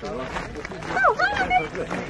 走了。到我